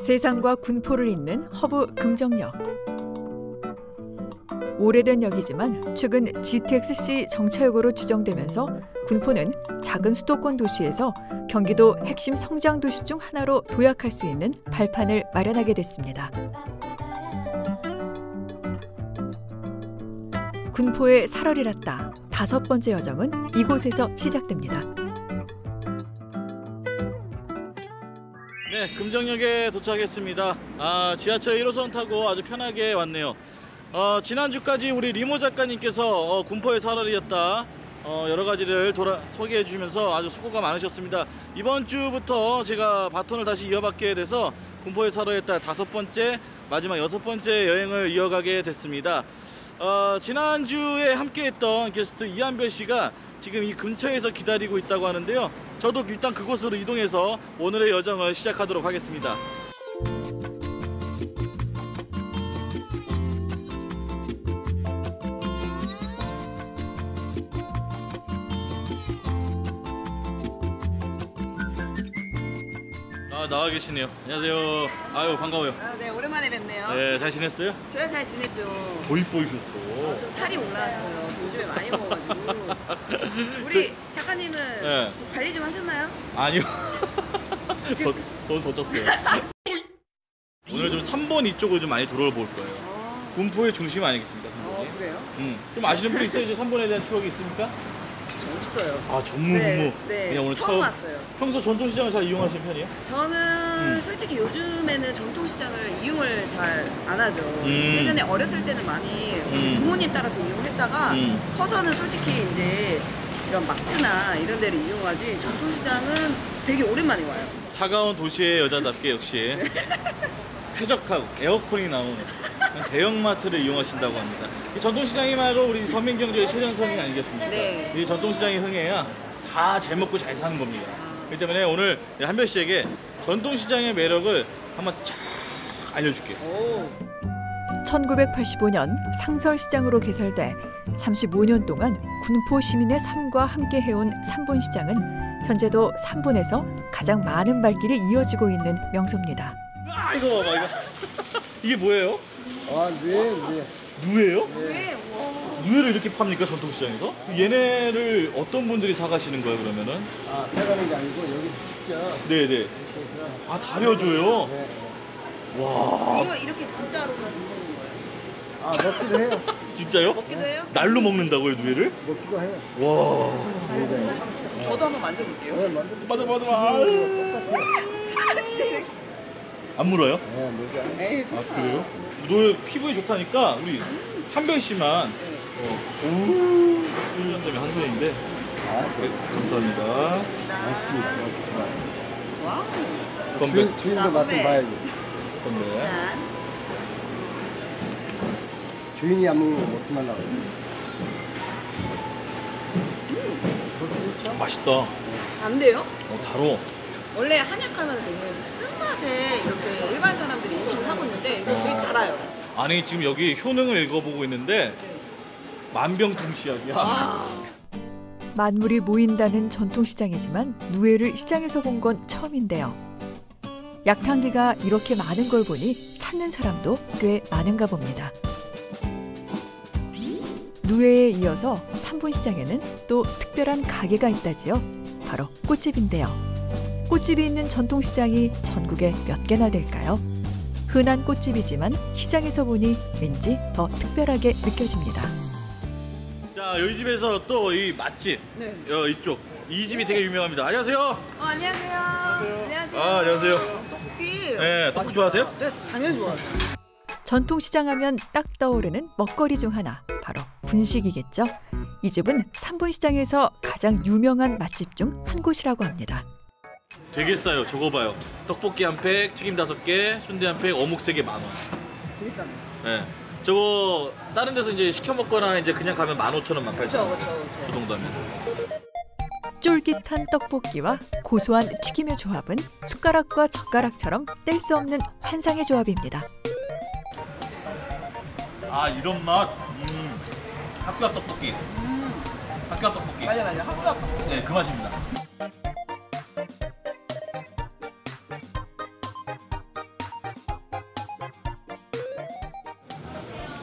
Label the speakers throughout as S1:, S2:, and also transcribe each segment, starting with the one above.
S1: 세상과 군포를 잇는 허브 금정역. 오래된 역이지만 최근 GTX-C 정차역으로 지정되면서 군포는 작은 수도권 도시에서 경기도 핵심 성장 도시 중 하나로 도약할 수 있는 발판을 마련하게 됐습니다. 군포의 살어리랏다. 다섯 번째 여정은 이곳에서 시작됩니다.
S2: 네, 금정역에 도착했습니다. 아, 지하철 1호선 타고 아주 편하게 왔네요. 어, 지난주까지 우리 리모 작가님께서 어, 군포의 살얼이었다. 어, 여러 가지를 돌아, 소개해 주시면서 아주 수고가 많으셨습니다. 이번 주부터 제가 바톤을 다시 이어받게 돼서 군포의 살얼이었다 다섯 번째, 마지막 여섯 번째 여행을 이어가게 됐습니다. 어, 지난주에 함께했던 게스트 이한별 씨가 지금 이 근처에서 기다리고 있다고 하는데요. 저도 일단 그곳으로 이동해서 오늘의 여정을 시작하도록 하겠습니다. 아 나와 계시네요. 안녕하세요. 아유 반가워요.
S3: 아, 네 오랜만에 뵙네요.
S2: 네 잘 지냈어요?
S3: 저야 잘 지냈죠.
S2: 더 이뻐지셨어.
S3: 좀 살이 올라왔어요. 요즘에 많이 먹어가지고. 우리 작가님은
S2: 네.
S3: 관리 좀 하셨나요?
S2: 아니요. 저돈더 쪘어요. 오늘 좀 3번 이쪽을 좀 많이 돌아볼 거예요.
S3: 어,
S2: 군포의 중심 아니겠습니까,
S3: 어
S2: 3번이?
S3: 그래요?
S2: 음. 좀 아시는 분 있어요? 이제 3번에 대한 추억이 있습니까?
S3: 저 없어요.
S2: 아 전무후무.
S3: 네, 네.
S2: 그냥 오늘
S3: 처음,
S2: 처음.
S3: 왔어요.
S2: 평소 전통시장을 잘 이용하시는 편이에요?
S3: 저는
S2: 음.
S3: 솔직히 요즘에는 전통시장을 이용을 잘 안 하죠.
S2: 음.
S3: 예전에 어렸을 때는 많이
S2: 음.
S3: 부모님 따라서 이용했다가
S2: 음.
S3: 커서는 솔직히 이제 이런 마트나 이런 데를 이용하지 전통시장은 되게 오랜만에 와요.
S2: 차가운 도시의 여자답게 역시 쾌적하고 에어컨이 나오는 대형마트를 이용하신다고 합니다. 이 전통시장이말로 우리 서민경제의 최전선이 아니겠습니까?
S3: 네.
S2: 이 전통시장이 흥해야 다 잘 먹고 잘 사는 겁니다. 그렇기 때문에 오늘 한별 씨에게 전통시장의 매력을 한번 쫙 알려줄게요.
S3: 오.
S1: 1985년 상설시장으로 개설돼 35년 동안 군포 시민의 삶과 함께 해온 삼본시장은 현재도 삼본에서 가장 많은 발길이 이어지고 있는 명소입니다.
S2: 아 이거 봐봐 이거 이게 뭐예요?
S4: 아, 네, 네.
S2: 누에요?
S3: 왜? 와.
S2: 누에를 이렇게 팝니까 전통시장에서? 얘네를 어떤 분들이 사가시는 거예요 그러면은?
S4: 아, 사가는 게 아니고 여기서 직접
S2: 네네.
S4: 이렇게 해서
S2: 아 다려줘요?
S4: 네.
S2: 와
S3: 이거 이렇게 진짜로 먹는 거예요?
S4: 아, 먹기도 해요.
S2: 진짜요?
S3: 먹기도 해요?
S2: 날로 먹는다고요 누에를?
S4: 먹기도 해요.
S2: 와
S4: 네,
S3: 저도 한번 만져볼게요.
S4: 네. 네, 만들
S2: 맞아 맞아 맞아
S3: 아, 진짜 이렇게.
S2: 안 물어요?
S4: 네, 물자.
S3: 에이,
S2: 아
S3: 설마.
S2: 그래요? 노에 피부에 좋다니까 우리 한별 씨만 어, 오 1년 전에 한 손인데
S4: 아,
S2: 네, 감사합니다
S4: 맞습니다.
S3: 와우.
S2: 건배
S4: 주인, 주인도 맛좀
S3: 네.
S4: 봐야지.
S2: 건배
S3: 짠.
S4: 주인이 안 먹는 거 먹기만 나고 있어요. 그렇죠?
S2: 맛있다
S3: 안 돼요?
S2: 어 달어
S3: 원래 한약하면 되게 쓴맛에 이렇게 일반 사람들이 인식을 하고 있는데 이거 되게 달아요.
S2: 아니 지금 여기 효능을 읽어보고 있는데 만병통치약이야
S3: 아,
S1: 만물이 모인다는 전통시장이지만 누에를 시장에서 본 건 처음인데요. 약탕기가 이렇게 많은 걸 보니 찾는 사람도 꽤 많은가 봅니다. 누에에 이어서 삼본시장에는 또 특별한 가게가 있다지요. 바로 꽃집인데요. 꽃집이 있는 전통시장이 전국에 몇 개나 될까요? 흔한 꽃집이지만 시장에서 보니 왠지 더 특별하게 느껴집니다.
S2: 자 여기 집에서 또 이 맛집
S3: 네.
S2: 어, 이쪽 이 집이 되게 유명합니다 안녕하세요
S3: 어, 안녕하세요. 안녕하세요.
S2: 아, 안녕하세요.
S3: 떡볶이.
S2: 네, 떡볶이 좋아하세요?
S3: 네, 당연히 좋아요.
S1: 전통시장 하면 딱 떠오르는 먹거리 중 하나 바로 분식이겠죠. 이 집은 삼본시장에서 가장 유명한 맛집 중 한 곳이라고 합니다.
S2: 되게 싸요 저거 봐요 떡볶이 한 팩 튀김 다섯 개 순대 한 팩 어묵 세 개 만 원
S3: 되게 싸네.
S2: 네. 저거 다른 데서 이제 시켜 먹거나 이제 그냥 가면 만 오천 원, 만 팔천
S3: 그렇죠,
S2: 원.
S3: 그렇죠,
S2: 그. 정도 하면.
S1: 쫄깃한 떡볶이와 고소한 튀김의 조합은 숟가락과 젓가락처럼 뗄 수 없는 환상의 조합입니다.
S2: 아 이런 맛. 음. 학교 앞 떡볶이. 학교 앞 떡볶이.
S3: 맞아, 맞아. 학교 앞.
S2: 네, 그 맛입니다.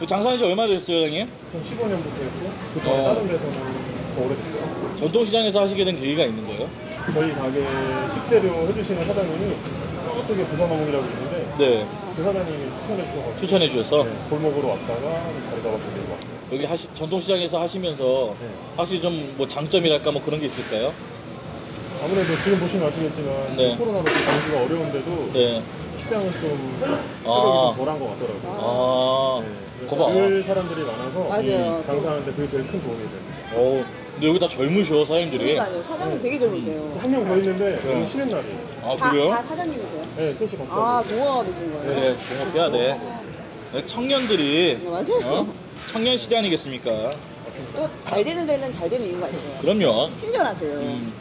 S2: 장사한 지 얼마나 됐어요, 형님?
S5: 2015년부터 했고 그
S2: 어.
S5: 전에 다른 데서는 더 오래됐어요.
S2: 전통시장에서 하시게 된 계기가 있는 거예요?
S5: 저희 가게 식재료 해주시는 사장님이 저쪽에 부산어묵이라고 있는데
S2: 네,
S5: 그 사장님이 추천해 주셔서
S2: 추천해 주셔서
S5: 네, 골목으로 왔다가 자리 잡아서 데리고 왔어요.
S2: 여기 하시, 전통시장에서 하시면서
S5: 네.
S2: 확실히 좀 뭐 장점이랄까 뭐 그런 게 있을까요?
S5: 아무래도 지금 보시면 아시겠지만
S2: 네.
S5: 코로나로 좀 경기가 어려운데도
S2: 네.
S5: 시장은 좀 체력이
S2: 아.
S5: 좀 덜한 것 같더라고요.
S2: 아,
S5: 네,
S2: 거봐.
S5: 늘 사람들이 많아서
S3: 맞아요.
S5: 장사하는데 그게 제일 큰 도움이 됩니다.
S2: 어, 근데 여기 다 젊으셔 사장님들이.
S3: 그러니까요. 사장님 되게 젊으세요.
S5: 한 명 더 있는데
S2: 네.
S5: 오늘 쉬는 날이에요.
S2: 아
S3: 다,
S2: 그래요?
S3: 다 사장님이세요?
S5: 네, 셋이 같이
S3: 아,
S5: 하고.
S3: 동업이신 거예요?
S2: 그래, 동업해야 돼. 네, 청년들이
S3: 네, 맞아요.
S2: 어? 청년 시대 아니겠습니까?
S3: 또 잘 되는 데는 잘 되는 이유가 있어요.
S2: 그럼요.
S3: 친절하세요.
S2: 음.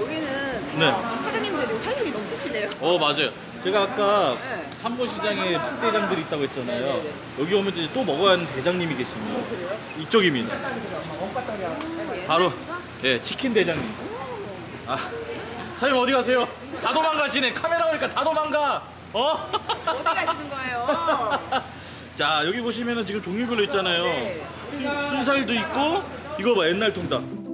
S3: 여기는
S2: 네.
S3: 사장님들이 활력이 넘치시네요.
S2: 어 맞아요. 제가 아까
S3: 네.
S2: 삼본 시장에 대장들이 있다고 했잖아요.
S3: 네네네.
S2: 여기 오면 이제 또 먹어야 하는 대장님이 계십니다. 이쪽입니다. 바로 예 치킨 대장님. 아 사장님 어디 가세요? 다 도망가시네. 카메라 오니까 다 도망가. 어?
S3: 어디 가시는 거예요?
S2: 자 여기 보시면은 지금 종류별로 있잖아요.
S3: 네.
S2: 순, 순살도 있고 이거 봐 옛날 통닭.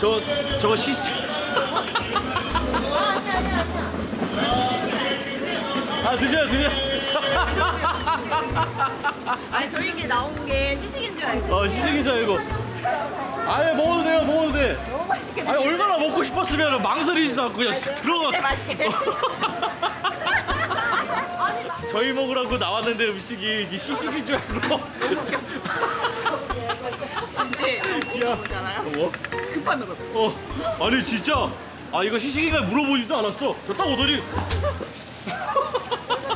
S2: 저 저거 시 아 드셔요 드셔요.
S3: 아니 저희 게 나온 게 시식인 줄 알고
S2: 어 시식인 줄 알고. 아예 먹어도 돼요 먹어도 돼.
S3: 너무 맛있게
S2: 아니 얼마나 먹고 싶었으면 망설이지도 않고 그냥 쓱 들어가.
S3: 네, 맛있게
S2: 저희 먹으라고 나왔는데 음식이 시식인 줄 알고.
S3: 근데 이거 보잖아요
S2: 뭐?
S3: 급하면
S2: 그어 아니 진짜 아 이거 시식인가 물어보지도 않았어. 저딱 오더니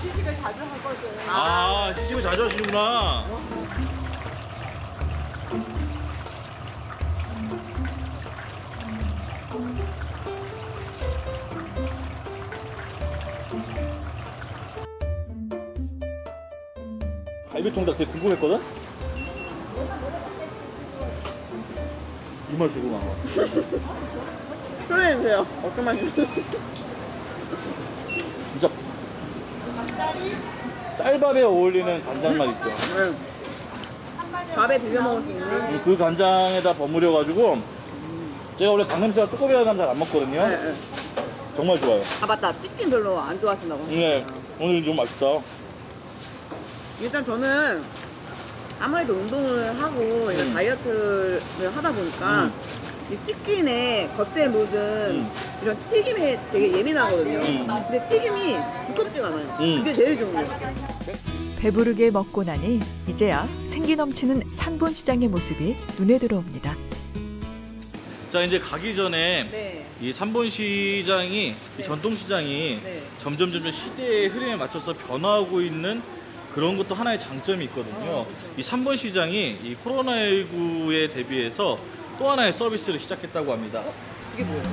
S3: 시식을 자주 하거든
S2: 아 시식을 자주 하시는구나. 갈비통닭 되게 궁금했거든? 이말 되고 많아.
S3: 표현해 주세요 어떤 맛이세요?
S2: 진짜 쌀밥에 어울리는 간장 맛 있죠.
S3: 밥에 비벼 먹을 수 있는
S2: 그 간장에다 버무려 가지고 제가 원래 강냄새가 조금이라도 나면 잘 안 먹거든요.
S3: 네, 네.
S2: 정말 좋아요.
S3: 아 맞다 치킨 별로 안 좋아하신다고
S2: 네, 오늘 좀 맛있다.
S3: 일단 저는 아무래도 운동을 하고 이런
S2: 음.
S3: 다이어트를 하다 보니까
S2: 음.
S3: 이 치킨의 겉에 묻은
S2: 음.
S3: 이런 튀김에 되게 예민하거든요.
S2: 음.
S3: 근데 튀김이 두껍지가 않아요.
S2: 음.
S3: 그게 제일 좋은 거예요.
S1: 배부르게 먹고 나니 이제야 생기 넘치는 산본 시장의 모습이 눈에 들어옵니다.
S2: 자, 이제 가기 전에
S3: 네.
S2: 이 삼본 시장이 이
S3: 네.
S2: 전통 시장이
S3: 네.
S2: 점점 점점 시대의 흐름에 맞춰서 변화하고 있는 그런 것도 하나의 장점이 있거든요.
S3: 어, 그쵸.
S2: 이 삼본 시장이 이 코로나19에 대비해서 또 하나의 서비스를 시작했다고 합니다.
S3: 그게 뭐예요?